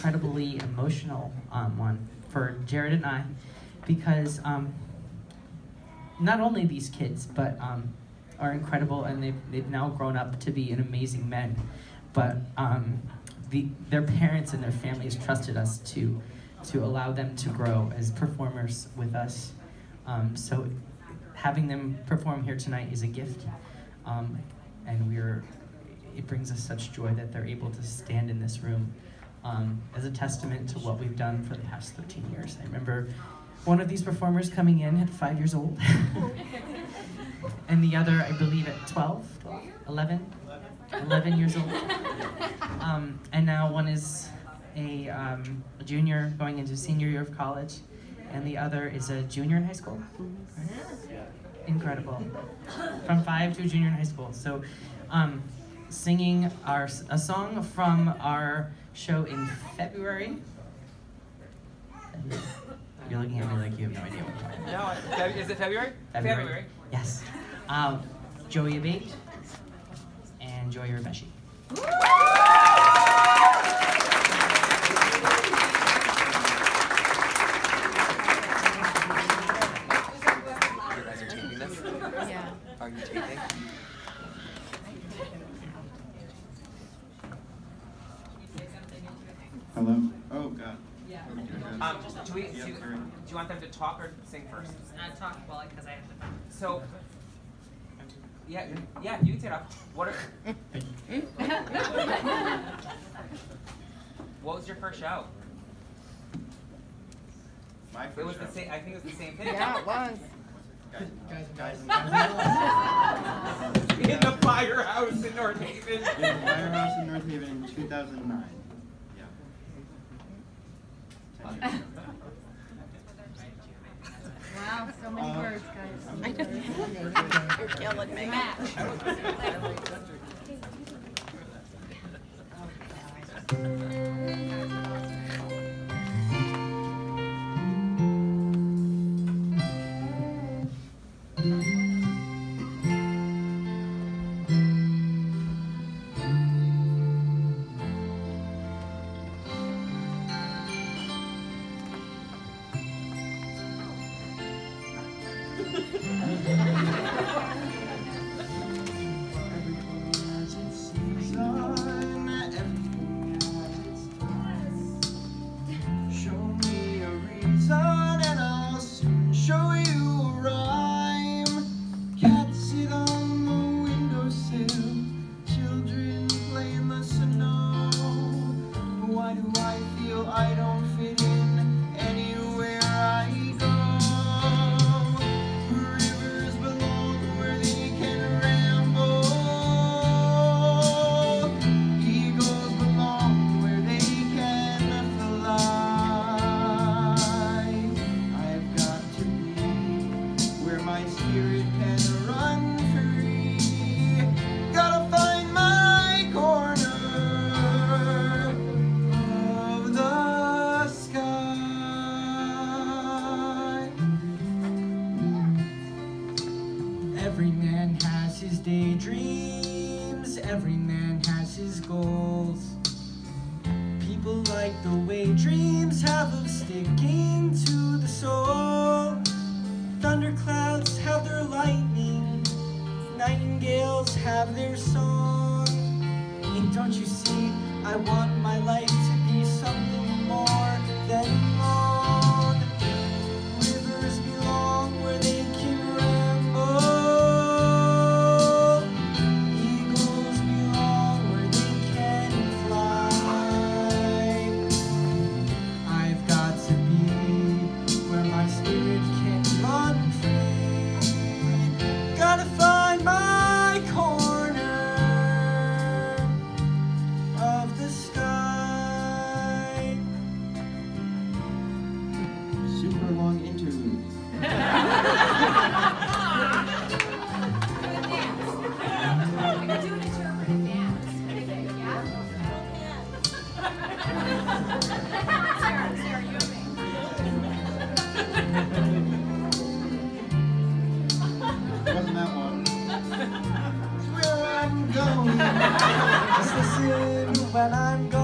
incredibly emotional um, one for Jared and I because um, not only these kids, but um, are incredible and they've, they've now grown up to be an amazing men, but um, the, their parents and their families trusted us to, to allow them to grow as performers with us. Um, so having them perform here tonight is a gift. Um, and we're, it brings us such joy that they're able to stand in this room um, as a testament to what we've done for the past 13 years. I remember one of these performers coming in at five years old, and the other, I believe, at 12, 11, 11 years old. Um, and now one is a, um, a junior going into senior year of college, and the other is a junior in high school. Right? Incredible. From five to junior in high school. So, um, singing our a song from our show in February. You're looking at me like you have no idea what I'm talking about. No, is it February? February. February. Yes. Um, Joey Abate and Joey Rebeschi. You guys are taping this? Yeah. Are you taping? Hello? Oh, God. Um, do we, do, do you want them to talk or sing first? Uh, talk well because I have to. So, yeah, yeah, you can take it off. What are, what was your first show? My first It was first the same, I think it was the same thing. Yeah, it was. Guys, guys, In the firehouse in North Haven. in the Firehouse in North Haven in 2009. Yeah. Ten years ago. Wow, so many words, guys. You're killing me. Everything Obrigado. Every man has his daydreams, every man has his goals. People like the way dreams have of sticking to the soul. Thunderclouds have their lightning, nightingales have their song. And don't you see, I want my life when I'm gone.